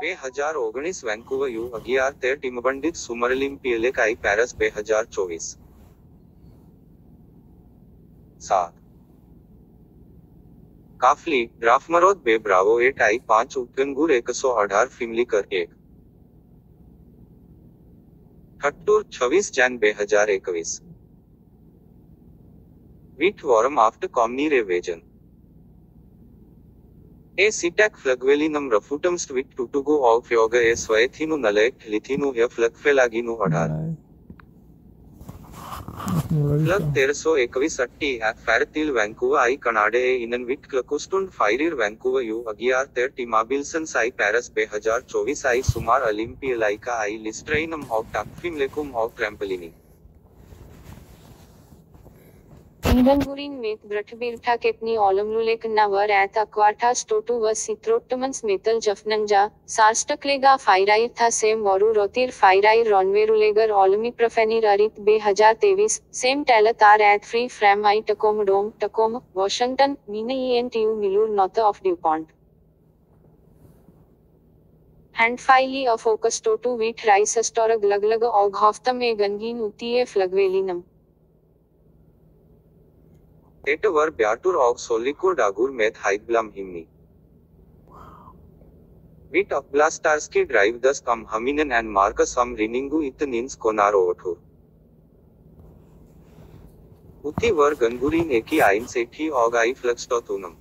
બે હજાર ઓગણીસ વેન્કુવર યુ અગિયાર તેર ટીમબંડિત સુમરલિમ્પિયલેકાઈ પેરસ બે હજાર ચોવીસ સાત કાફલી ડ્રાફમરોદ બે બ્રાવો એટ આઈ પાંચ ઉત્ગનગુર એકસો અઢાર ફિમલીકર એક ઠટ્ટુર છવ્વીસ જાન બે હજાર એકવીસ વીટ વોરમ આફ્ટ કોમની ఏసిటాక్ ఫ్లగ్వెలినం రఫుటం స్విట్ టుటుగో ఆఫ్ యోగ ఏ స్వయథిను నలెక్ లిథిను ఎ ఫ్లగ్ఫెలాగిను అడార్ फ्लग तेरह सौ इक्कीस अट्टी है फैरतील वैंकूव आई कनाडे ए इनन विट क्लकुस्टुंड फाइरिर वैंकूव यू अगियार तेर टिमाबिल्सन साई पेरिस बे हज़ार चौबीस आई सुमार ओलंपियलाइका आई लिस्ट्रेइनम हॉक टाकफिम लेकुम हॉक ट्रैम्पलिनी சிங்கன்புரின் மேத் பிரட்டுபீர்டா கெப்னி ஆலம்லுலேக்கன்னா வர் ஏத் அக்வார்டா ஸ்டோட்டு வ சித்ரோட்டமன்ஸ் மெத்தல் ஜஃப்னஞ்சா சார்ஸ்டக்லேகா फायराइर था सेम वरु रोतिर फायराइर रॉनवेरुलेगर ओलमी प्रफेनिर अरित बे हज़ार तेवीस। सेम टैलत आर एट फ्री फ्रेम आई टकोम डोम टकोम वॉशिंगटन, मीने ई एन टी यू मिलूर, नॉर्थ ऑफ़ ड्यूपॉन्ट एंड फाइली अ फोकस टोटू वीट राइस, स्टोरग लगलग ऑग हॉफ्तम ए गंगीन, उती ए फ्लगवेलिनम। ब्याटुर ऑग सोलिकुर डागुर मेथ हाइब्लाम हिमनी विट अपब्लास्टार्सकी ड्राइव दस कम हमिनन एंड मार्कस हम रिनिंगु इत निन्स कोनारो ओठुर। उती वर गनगुरीन एकी आइन सेठी ऑग आई फ्लक्स्टोतुनम थर्न उती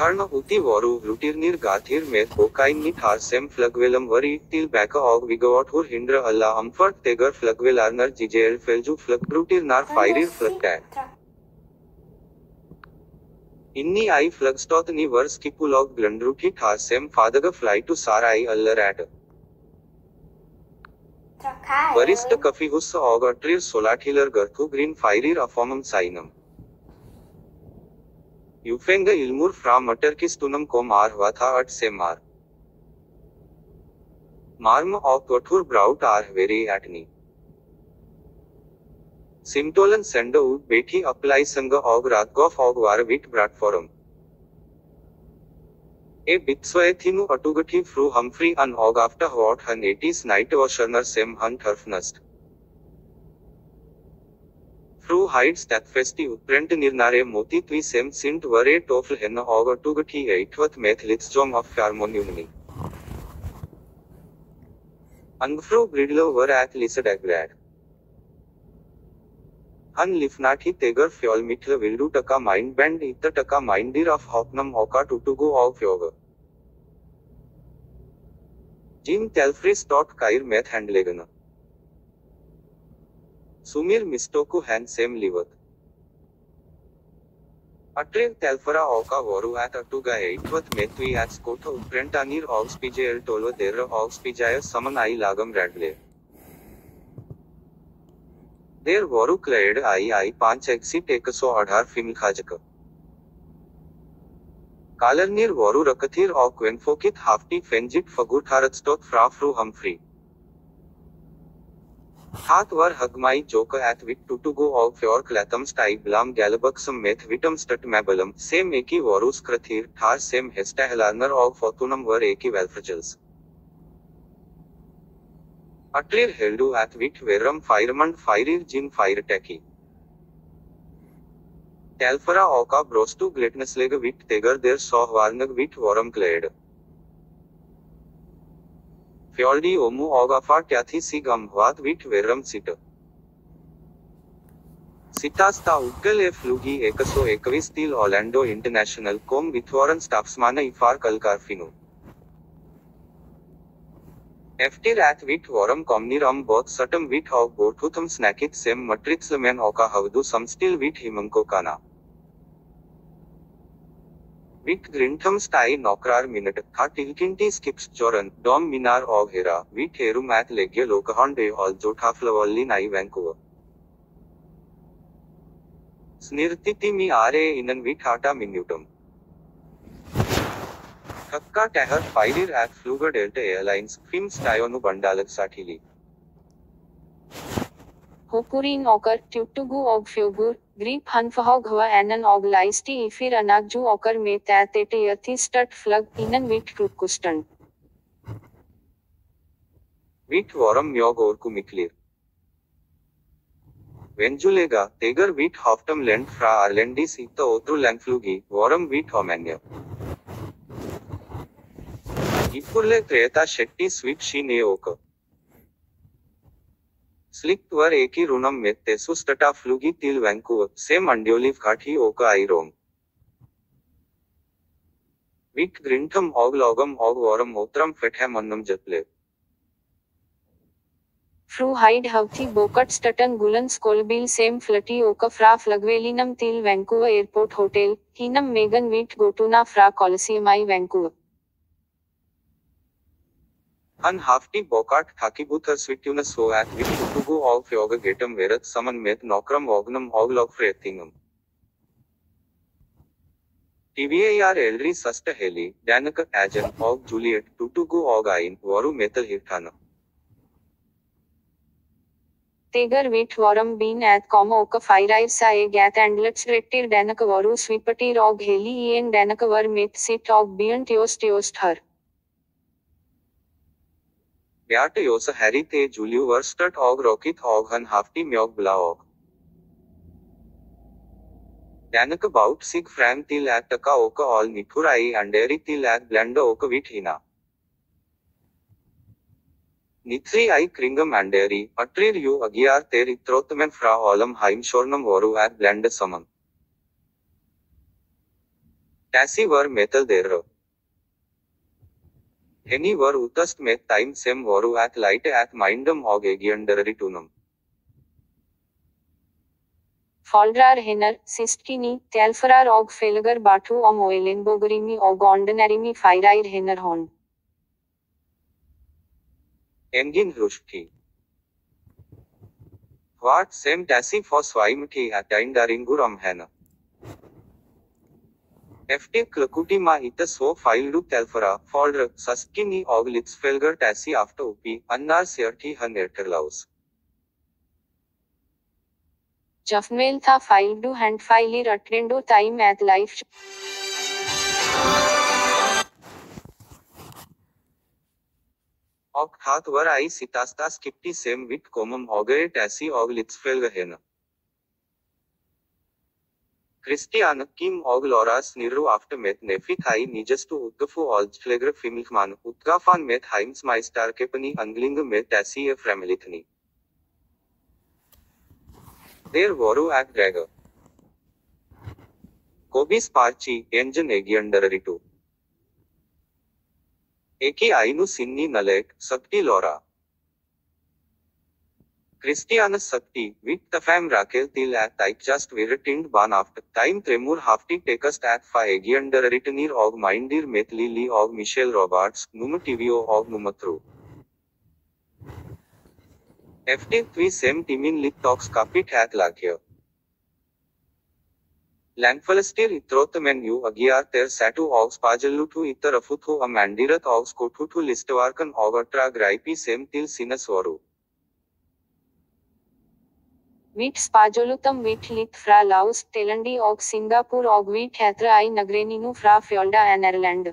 वोरु रुटिरनिर गाथिर मेथ बोकाइन थार सेम फ्लगवेलम वरी तिल बैक ऑग विगवॉटुर हिंद्र अल्ला अम्फर्ट तेगर फ्लगवेलार्नर जिजेल फेल्जु फ्लग ब्रूटिर नार फायरिर फ्लग टैग इन्नी आई फ्लगस्टॉत नी वर स्किपुलॉग ग्लंड्रुठी थार सेम फादग फ्लाई टू सार आई अल्लर एट वरिष्ठ कफीहुस ऑग अट्रिर सोलाठिलर गर्थु ग्रीन फायरिर अफॉमम साइनम। युफेंग इल्मुर फ्रा मटर किस्तुनम को मार हुआ था, अट से मार। मार्म ऑफ़ कठोर ब्राउट आर वेरी एटनी। सिमटोलन सेंडो बेठी अप्लाई संग ऑग रातगॉफ ऑग वार विट प्लेटफॉर्म ए बित्सोएथिनु अटुगठी फ्रू हम्फ्री अन ऑग आफ्टर हॉट हन एटीस नाइट वॉशरनर सेम हन टर्फनस्ट Fru hides festi utprent nirnare moti tvi sem sint vare tofl henna og tugati eitvath meth litsjom of harmoniumni. Angfru bridlo var at lisad agrad. Han lifnathi tegar fjol mitla vildu taka mind band itta taka mindir of hopnam oka tutugo of yoga. Jim Telfris dot kair meth handlegana. सुमीर मिस्टोकु हैन सेम लिवत। अट्रेव तेल्फरा ओका वोरु एट अटुगा एटवत मेत्वी एट स्कोटो प्रेंटानीर ऑग स्पीजेल टोलो देर ऑग स्पीजाय समन आई लागम रेडले। देर वोरु क्लेड आई आई पाँच एक्सिट एक सौ अठार फ़िल्म खाजक। कालरनीर वोरु रकथीर ऑग क्वेनफोकित हाफ्टी फेंजिट फगुठारत स्टोक फ्राफ्रू हम्फ्री। Hath var hagmai joka at vit tutugo og fjor klatam stai blam galabuxum meth vitum statmabalum, sem eki vorus krathir, thar sem hestahelarner og fortunum var eki velfragils. Atlir heldu at vit verum firemund firir jin fire teki. Talfara oka brostu gletneslega vit tegar der soh varnag vit vorum glade. Fjoldi omu ogafa ત્યાંથી C ગમવાત વીટ વેરમ seat સિટાસ્તા ઉકેલ એ ફ્લુગી એકસો એકવીસ તીલ ઓલેન્ડો international કોમ વિથવોરન સ્ટાફ્સમાને ઇફાર કલકારફીનું એફટીર eighth વીટ વોરમ કોમનીરમ both સટમ વીટ of બોઠુથમ સ્નેકિત same મટ્રિક્સમેન Oka હવદુ સમસ્ટીલ વીટ હિમંકો કાના विट ग्रिंथम स्टाई नौकरार मिनट था। टिलकिंटी स्किप्स जोरन, डॉम मिनार ऑग हेरा। विट हेरु मैथ लेग्य लोकहॉन डे ऑल जोठा फ्लवल्ली नाई वैंकूवर। स्निर्तिति मी आरे इनन विट हाटा टहर फाइरिर एट फ्लूगर डेल्टा एयरलाइंस फिम स्टायोनु बंडालक साठीली। Hopurin ocker, tutugu og fjogur, grip hanfahog hva annen og leisti ifir anagju ocker med tätete ythistert flug innen vit krukkustand. Vit vorum mjog orku miklir. Venjulega, tegar vit haftam lent fra arlendis itta otru langflugi, vorum vit homanya. Ipurle treta shetti sweet shine oka. स्लिक्त एक ही रुनम में तेसुस टटा फ्लूगी तिल Vancouver से मंडियोली घाटी ओक आई विक ग्रिंथम ओग लोगम ओग वरम ओत्रम फेठे मन्नम जतले। फ्रू हाइड हवथी बोकट स्टटन गुलन स्कोलबिल सेम फ्लटी ओका फ्रा फ्लगवेलिनम तिल वैंकुवर एयरपोर्ट होटल। हीनम मेगन विट गोटुना फ्रा कॉलसियम आई Vancouver I Vancouver. Han hafti bokat thakibuthar so at vit tutugu og fjoga getum verat saman met nokram ognum og log fretingum. Sasta heli, Danica ajan og Juliet tutugu og ain, waru metal hirtana. Tegar wit vorum bean at com oka fireir sa e gat and let's rettir danaka varu swipatir og heli ien danaka var met sit og beyond teost teost her. Beate yosa harry te Juliu verstat og rokit og han hafti mjog bla og. Danica bout sig fram til at taka oka all nithurai anderi til at blanda oka wit hina. Nithri i kringam anderi, atrir ju agiar ter itrottamen fra olam heimshornam voru at blanda samam. Tassi var metal derro. Henny var utast met time sem voru at light at mindum og egianderari tunum. Foldrar henner, sistini, telferar og felgar batu om oilenbogarimi og ordinarimi fireir henner hon. Engin Rushti. What sem tassi for swaimti at indaringuram hena. FT Klakuti ma ita so filed telfara, folder, saskini og litsfelger tassi after upi, annar serti han erterlaus. Jafnvel tha file do hand filer attendo time at life. Og hat var i sitasta skipti sem vit komum ogere tassi og. Christian Kim og Loras Niru after met nefit hai nijestu utgafu oldsflegre filmkman utgafan met heims maistar kepani angling met tassi e framilithni. There voru ak draga. Kobis parchi, engine egiandararitu. Eki ainu sinni nalek, sakti lora. Christianus Sakti, with the fam Raquel til at just viretind ban after time tremur hafti takest at fa egiandararitanir og mindir met lili og Michelle Roberts, numativio og numatru. FT twi sem timin lit talks kapit at lakya. Langfalastir itrotamen yu agiar ter satu og spajallutu itarafuthu a mandirat og skotutu listavarkan og atra graipi sem til sinaswaru. वीट स्पाजोलुतम वीट लिथ फ्रा लाउस टेलंडी ऑग Singapore ऑग वीट हैत्र आई नगरेनिनु फ्रा फ्योल्डा एनरलैंड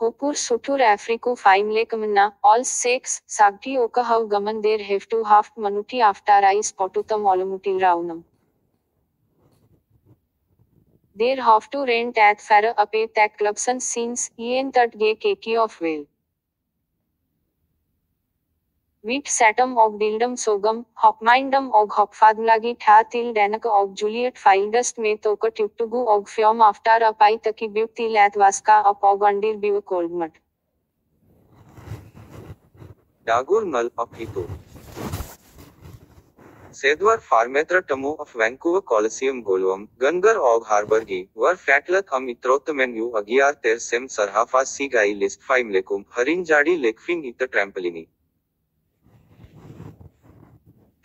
होपुर सुटूर अफ्रीको फाइम लेक मन्ना ऑल सेक्स सागटी ओका हव गमन देर हैव टू हाफ़ मनुटी आफ्टर आई स्पॉटुतम ऑलमुटी राउनम देर हाफ़ टू रेंट एट फेर अपे टैक क्लब्स एंड सीन्स ई तट गे केकी ऑफ़ वेल्थ whale. Satum og dildum sogam, hopmindum og hopfadlagi tha til danaka og Juliet fildust me toka tutugu og fjom aftar apai taki beauty lat vaska up og undir biu coldmut. Dagur Nal Aphitu. Sedwar Farmetra Tamu of Vancouver Coliseum Golwam, Gungar Og Harborgi, War Fatlat Am Itrotamen Agiar Ter Sem Sarhafa Sigai List Faimlekum, Harinjadi Lekfing Ita Trampolini.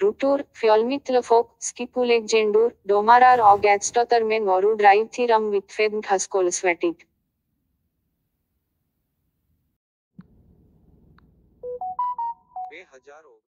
रुटूर फ्योलमित्रफोक स्किपुलेक जेंडूर डोमारार ऑगैट्स्टोतर में नोरू drive थी रम विथफेद स्वेटिक